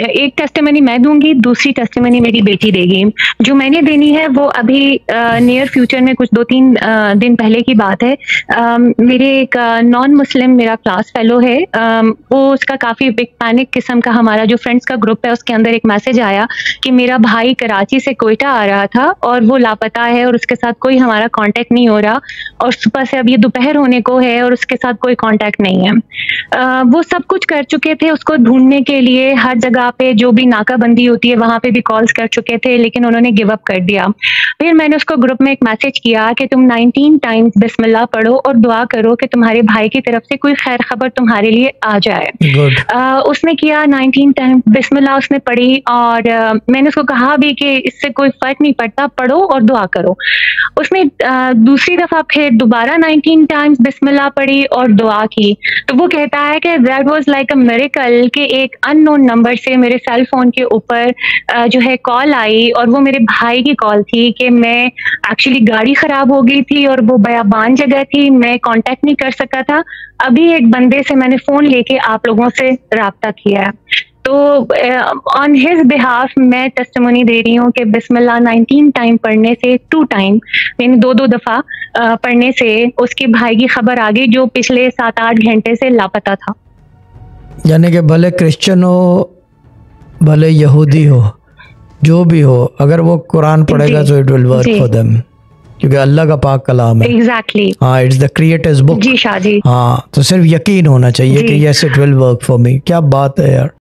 एक टेस्टिमनी मैं दूँगी दूसरी टेस्टिमनी मेरी बेटी देगी। जो मैंने देनी है वो अभी नियर फ्यूचर में कुछ दो तीन आ, दिन पहले की बात है। आ, मेरे एक नॉन मुस्लिम मेरा क्लास फेलो है। आ, वो उसका काफ़ी बिग पैनिक किस्म का हमारा जो फ्रेंड्स का ग्रुप है उसके अंदर एक मैसेज आया कि मेरा भाई कराची से कोयटा आ रहा था और वो लापता है और उसके साथ कोई हमारा कांटेक्ट नहीं हो रहा और सुबह से अब ये दोपहर होने को है और उसके साथ कोई कांटेक्ट नहीं है। वो सब कुछ कर चुके थे उसको ढूँढने के लिए हर जगह जगह पे जो भी नाकाबंदी होती है वहाँ पे भी कॉल्स कर चुके थे लेकिन उन्होंने गिव अप कर दिया। फिर मैंने उसको ग्रुप में एक मैसेज किया कि तुम 19 टाइम्स बिस्मिल्लाह पढ़ो और दुआ करो कि तुम्हारे भाई की तरफ़ से कोई खैर खबर तुम्हारे लिए आ जाए। आ, उसने किया 19 टाइम्स बिस्मिल्लाह उसने पढ़ी और आ, मैंने उसको कहा भी कि इससे कोई फ़र्क नहीं पड़ता पढ़ो और दुआ करो। उसने आ, दूसरी दफ़ा फिर दोबारा 19 टाइम्स बिस्मिल्लाह पढ़ी और दुआ की। तो वो कहता है कि that was like a miracle कि एक अननोन नंबर से मेरे सेल फ़ोन के ऊपर जो है कॉल आई और वो मेरे भाई की कॉल थी कि मैं एक्चुअली गाड़ी खराब हो गई थी और वो बयाबान जगह थी, मैं कांटेक्ट नहीं कर सका था। अभी एक बंदे से मैंने फ़ोन लेके आप लोगों से रबता किया है। तो ऑन हिज बिहाफ मैं टेस्टमोनी दे रही हूँ कि बिस्मिल्लाह 19 टाइम पढ़ने से टू टाइम यानी दो दो दफ़ा पढ़ने से उसके भाई की खबर आ गई जो पिछले सात आठ घंटे से लापता था। यानी कि भले क्रिश्चियन हो भले यहूदी हो जो भी हो अगर वो कुरान पढ़ेगा तो it will work for them क्योंकि अल्लाह का पाक कलाम है। एग्जैक्टली हाँ इट्स द क्रिएटर्स बुक जी शाह जी। हाँ तो सिर्फ़ यकीन होना चाहिए कि yes it will work for me क्या बात है यार।